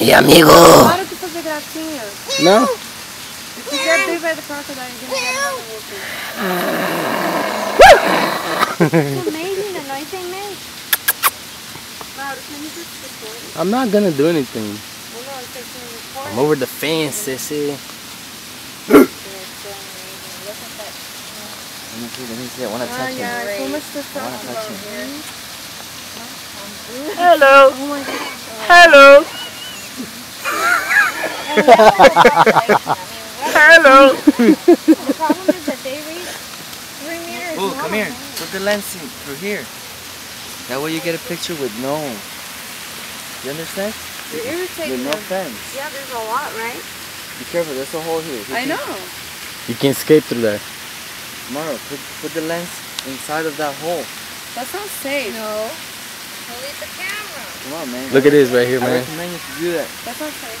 E amigo! Para de fazer gracinha. Não? If you get bit by the crocodile, you're gonna get another. It's amazing the noise they make. Mauro, can you just record? I'm not gonna do anything. Well, no, it's like, can you record I'm over the fence, sissy. They're so amazing. Look at that. Let me see, let me see. I want to Ah, touch him. yeah, so much to talk wanna touch about him. here. Hello! Oh my god. Hello! Hello! The problem is that they reach three meters. Oh, come here. Put the lens in through here. That way you get a picture with no. You understand? You're irritating With no them. fence. Yeah, there's a lot, right? Be careful, there's a hole here. I know. You can skate through there. Maro, put, put the lens inside of that hole. That's not safe. No. Delete the camera. Come on, man. Look at this right here, I man. recommend you to do that. That's not safe.